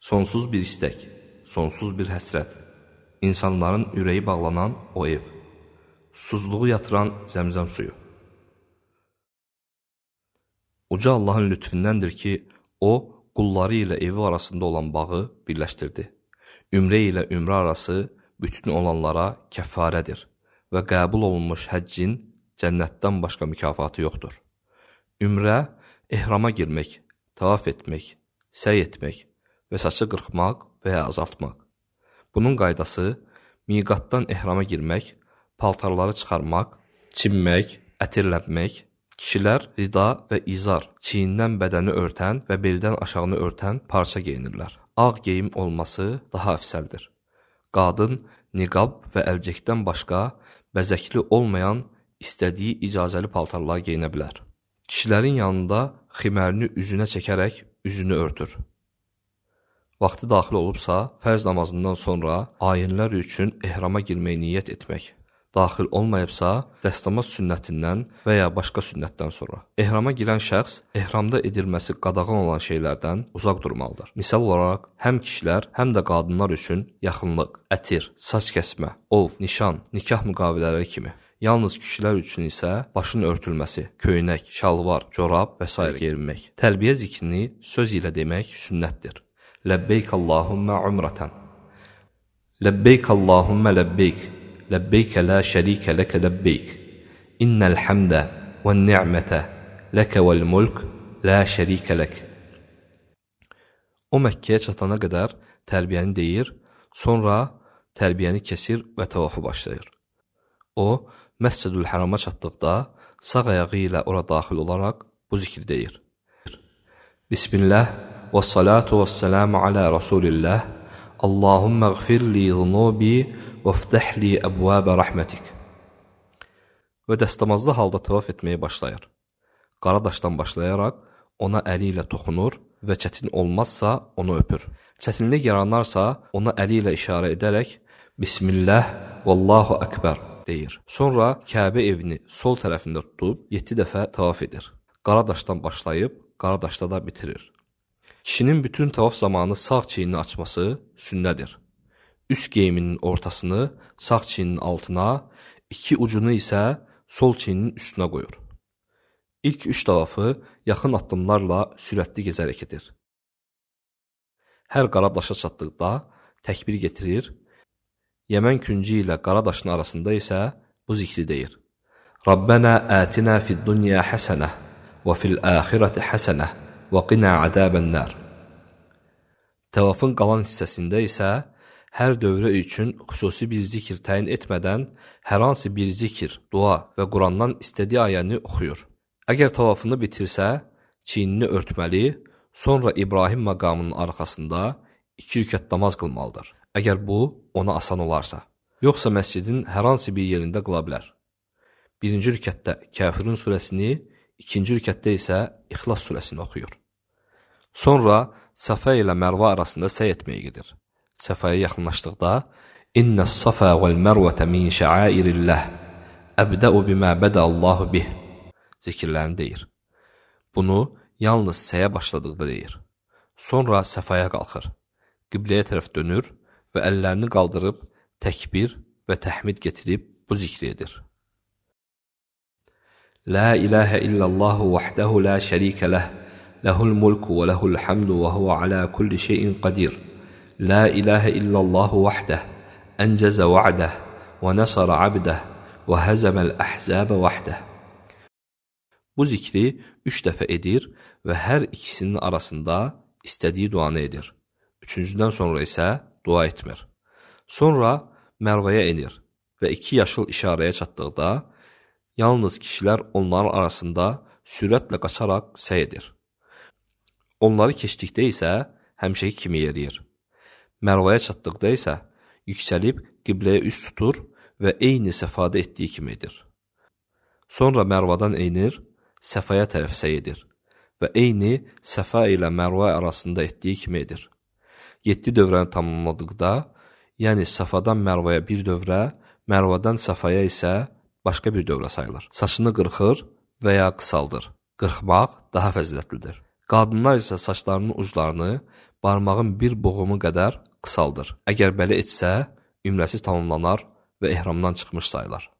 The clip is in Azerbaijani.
Sonsuz bir istək, sonsuz bir həsrət, insanların ürəyi bağlanan o ev, susuzluğu yatıran zəmzəm suyu. Uca Allahın lütfündəndir ki, O, qulları ilə evi arasında olan bağı birləşdirdi. Ümrə ilə ümrə arası bütün olanlara kəffarədir və qəbul olunmuş həccin cənnətdən başqa mükafatı yoxdur. Ümrə, ehrama girmək, tavaf etmək, səy etmək və saçı qırxmaq və ya azaltmaq. Bunun qaydası miqatdan ehrama girmək, paltarları çıxarmaq, çimmək, ətirlənmək, Kişilər rida və izar, çiyindən bədəni örtən və beldən aşağını örtən parça geyinirlər. Ağ geyim olması daha əfsəldir. Qadın niqab və əlcəkdən başqa bəzəkli olmayan istədiyi icazəli paltarlar geyinə bilər. Kişilərin yanında ximərini üzünə çəkərək üzünü örtür. Vaxtı daxil olubsa, fərz namazından sonra ayinlər üçün ehrama girməyə niyyət etmək daxil olmayıbsa, dəstəmaz sünnətindən və ya başqa sünnətdən sonra. Ehrama girən şəxs ehramda edilməsi qadağan olan şeylərdən uzaq durmalıdır. Misal olaraq, həm kişilər, həm də qadınlar üçün yaxınlıq, ətir, saç kəsmə, ov, nişan, nikah müqavilələri kimi Yalnız kişilər üçün isə başın örtülməsi, köynək, şalvar, corab və s. geyinmək. Təlbiyə zikrini söz ilə demək sünnətdir. Ləbbeyk Allahumma umratan. Ləbbeyk Allahumma ləbbeyk. Ləbbeyk la şərikə ləkə ləbbeyk. İnnəl hamdə və ni'mətə ləkə vəl mulk la şərikə lək. O Məkkəyə çatana qədər tərbiyəni deyir, sonra tərbiyəni kəsir və tavafı başlayır. O, Məscidül Hərama çatdıqda sağ ayağı ilə ora daxil olaraq bu zikri deyir. Bismillah və salatu və selamu alə Rasulillah Allahümməğfir li zunubi وَفْتَحْ لِي أَبْوَابَ رَحْمَتِكَ Və dəstəmazlı halda tavaf etməyə başlayır. Qaradaşdan başlayaraq ona əli ilə toxunur və çətin olmazsa onu öpür. Çətinlik yaranarsa ona əli ilə işarə edərək Bismillah, Vallahu Akbar deyir. Sonra Kəbə evini sol tərəfində tutub 7 dəfə tavaf edir. Qaradaşdan başlayıb Qaradaşda da bitirir. Kişinin bütün tavaf zamanı sağ çiynini açması sünnədir üst geyiminin ortasını sağ çiyinin altına, iki ucunu isə sol çiyinin üstünə qoyur. İlk üç tavafı yaxın addımlarla sürətli gəzərək edir. Hər qara daşa çatdıqda təkbir getirir, Yəmən küncü ilə qara daşın arasında isə bu zikri deyir. Rabbənə ətinə fid-dunya həsənə və fil-əxirəti həsənə və qinə əzəbən-nar. Təvafın qalan hissəsində isə hər dövrə üçün xüsusi bir zikr təyin etmədən hər hansı bir zikr, dua və Qurandan istədiyi ayəni oxuyur. Əgər tavafını bitirsə, çiynini örtməli, sonra İbrahim məqamının arxasında iki rükət namaz qılmalıdır. Əgər bu, ona asan olarsa. Yoxsa məscidin hər hansı bir yerində qıla bilər. Birinci rükətdə Kəfirin surəsini, ikinci rükətdə isə İxlas surəsini oxuyur. Sonra Səfə ilə Mərva arasında səy etməyə gedir. Səfaya yaxınlaşdıqda İnnəs safa vəl mərvətə min şəairilləh Əbdəu bimə bədə Allahu bih zikirlərini deyir. Bunu yalnız səyə başladıqda deyir. Sonra səfaya qalxır, qibləyə tərəf dönür və əllərini qaldırıb təkbir və təhmid getirib bu zikri edir. لا اله الا الله وحده لا شريك له له الملك وله الحمد وهو على كل شيء قدير لا اله الا الله وحده انجز وعده ونصر عبده وهزم الاحزاب وحده. Bu zikri üç dəfə edir və hər ikisinin arasında istədiyi duanı edir. Üçüncüdən sonra isə dua etmir. Sonra Mərvəyə enir və iki yaşıl işarəyə çatdıqda yalnız kişilər onların arasında sürətlə qaçaraq səy edir. Onları keçdikdə isə həmişəki kimi yeriyir. Mərvaya çatdıqda isə yüksəlib qibləyə üst tutur və eyni səfada etdiyi kimi edir. Sonra Mərvadan enir, Səfaya tərəf səy edir və eyni Səfa ilə Mərva arasında etdiyi kimi edir. 7 dövrəni tamamladıqda, yəni Səfadan Mərvaya bir dövrə, Mərvadan Səfaya isə başqa bir dövrə sayılır. Saçını qırxır və ya qısaldır. Qırxmaq daha fəzilətlidir. Qadınlar isə saçlarının uclarını barmağın bir boğumu qədər qısaldır. Əgər belə etsə, ümrəsi tamamlanar və ehramdan çıxmış sayılar.